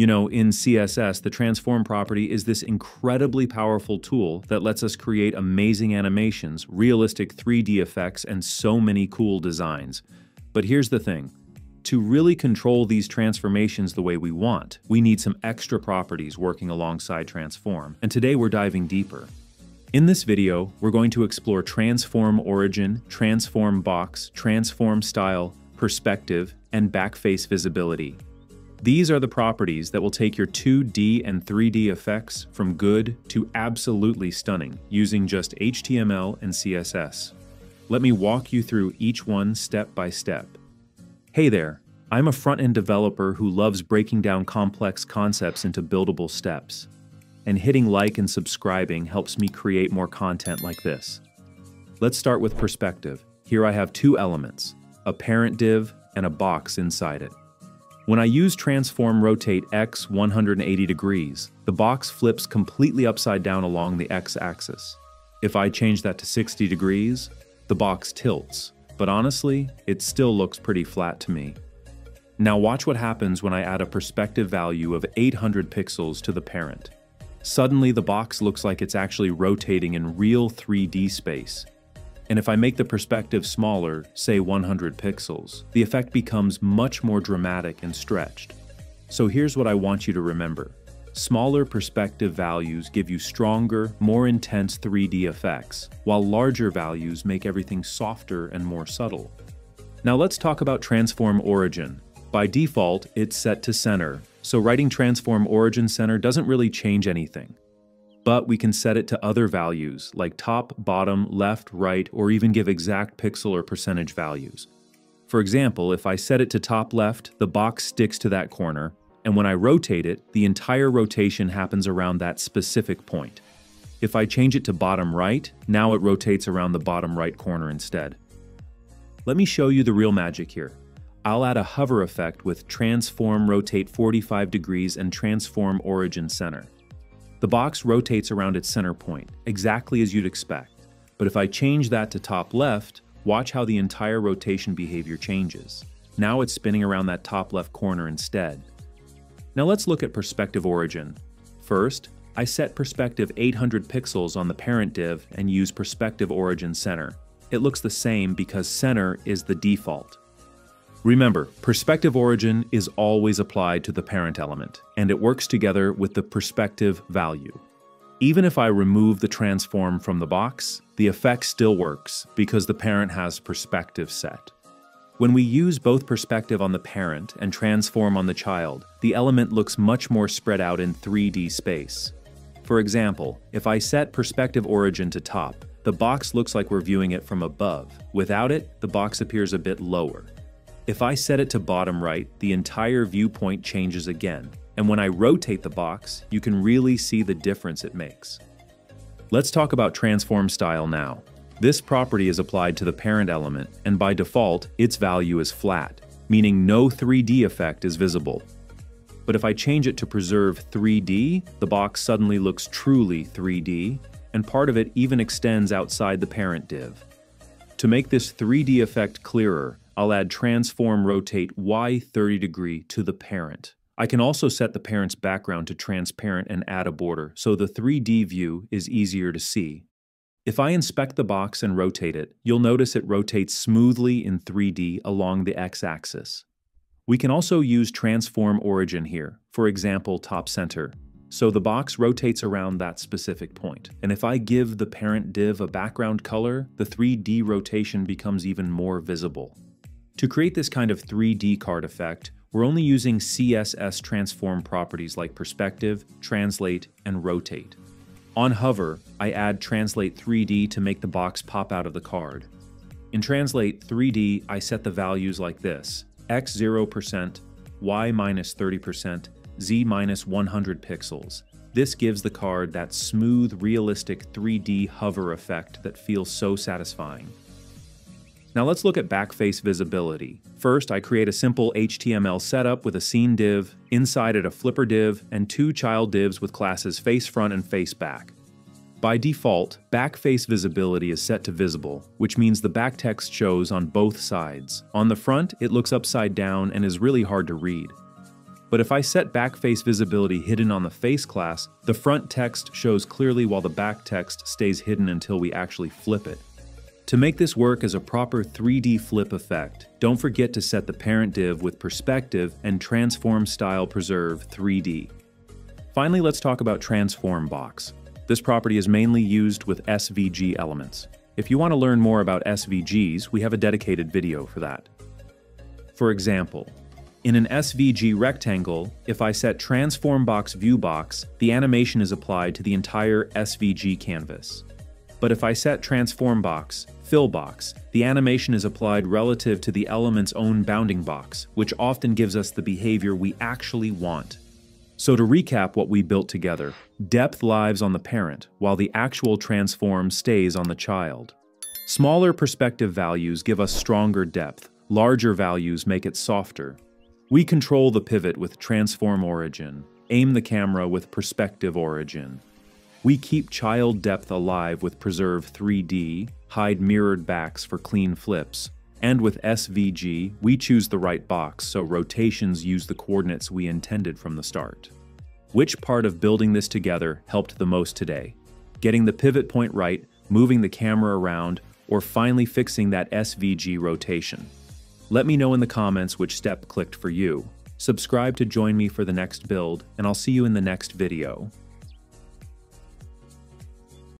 You know, in CSS, the transform property is this incredibly powerful tool that lets us create amazing animations, realistic 3D effects, and so many cool designs. But here's the thing. To really control these transformations the way we want, we need some extra properties working alongside transform, and today we're diving deeper. In this video, we're going to explore transform origin, transform box, transform style, perspective, and backface visibility. These are the properties that will take your 2D and 3D effects from good to absolutely stunning using just HTML and CSS. Let me walk you through each one step by step. Hey there, I'm a front-end developer who loves breaking down complex concepts into buildable steps. And hitting like and subscribing helps me create more content like this. Let's start with perspective. Here I have two elements, a parent div and a box inside it. When I use Transform Rotate X 180 degrees, the box flips completely upside down along the X axis. If I change that to 60 degrees, the box tilts, but honestly, it still looks pretty flat to me. Now watch what happens when I add a perspective value of 800 pixels to the parent. Suddenly the box looks like it's actually rotating in real 3D space, and if I make the perspective smaller, say 100 pixels, the effect becomes much more dramatic and stretched. So here's what I want you to remember. Smaller perspective values give you stronger, more intense 3D effects, while larger values make everything softer and more subtle. Now let's talk about transform origin. By default, it's set to center, so writing transform origin center doesn't really change anything but we can set it to other values like top, bottom, left, right, or even give exact pixel or percentage values. For example, if I set it to top left, the box sticks to that corner, and when I rotate it, the entire rotation happens around that specific point. If I change it to bottom right, now it rotates around the bottom right corner instead. Let me show you the real magic here. I'll add a hover effect with Transform Rotate 45 degrees and Transform Origin Center. The box rotates around its center point, exactly as you'd expect. But if I change that to top left, watch how the entire rotation behavior changes. Now it's spinning around that top left corner instead. Now let's look at perspective origin. First, I set perspective 800 pixels on the parent div and use perspective origin center. It looks the same because center is the default. Remember, perspective origin is always applied to the parent element, and it works together with the perspective value. Even if I remove the transform from the box, the effect still works because the parent has perspective set. When we use both perspective on the parent and transform on the child, the element looks much more spread out in 3D space. For example, if I set perspective origin to top, the box looks like we're viewing it from above. Without it, the box appears a bit lower. If I set it to bottom right, the entire viewpoint changes again, and when I rotate the box, you can really see the difference it makes. Let's talk about transform style now. This property is applied to the parent element, and by default, its value is flat, meaning no 3D effect is visible. But if I change it to preserve 3D, the box suddenly looks truly 3D, and part of it even extends outside the parent div. To make this 3D effect clearer, I'll add transform rotate Y 30 degree to the parent. I can also set the parent's background to transparent and add a border, so the 3D view is easier to see. If I inspect the box and rotate it, you'll notice it rotates smoothly in 3D along the x-axis. We can also use transform origin here, for example top center. So the box rotates around that specific point. And if I give the parent div a background color, the 3D rotation becomes even more visible. To create this kind of 3D card effect, we're only using CSS transform properties like perspective, translate, and rotate. On hover, I add translate 3D to make the box pop out of the card. In translate 3D, I set the values like this, x 0%, y minus 30%, z minus 100 pixels. This gives the card that smooth, realistic 3D hover effect that feels so satisfying. Now let's look at backface visibility. First, I create a simple HTML setup with a scene div, inside it a flipper div, and two child divs with classes face front and face back. By default, backface visibility is set to visible, which means the back text shows on both sides. On the front, it looks upside down and is really hard to read. But if I set backface visibility hidden on the face class, the front text shows clearly while the back text stays hidden until we actually flip it. To make this work as a proper 3D flip effect, don't forget to set the parent div with perspective and transform style preserve 3D. Finally, let's talk about transform box. This property is mainly used with SVG elements. If you want to learn more about SVGs, we have a dedicated video for that. For example, in an SVG rectangle, if I set Transform Box View Box, the animation is applied to the entire SVG canvas. But if I set Transform Box, Fill Box, the animation is applied relative to the element's own bounding box, which often gives us the behavior we actually want. So to recap what we built together, depth lives on the parent, while the actual transform stays on the child. Smaller perspective values give us stronger depth, larger values make it softer. We control the pivot with transform origin, aim the camera with perspective origin. We keep child depth alive with preserve 3D, hide mirrored backs for clean flips, and with SVG, we choose the right box so rotations use the coordinates we intended from the start. Which part of building this together helped the most today? Getting the pivot point right, moving the camera around, or finally fixing that SVG rotation? Let me know in the comments which step clicked for you. Subscribe to join me for the next build, and I'll see you in the next video.